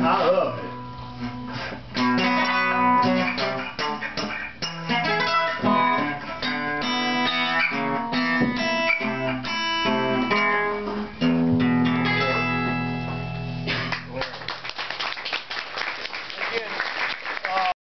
I love it.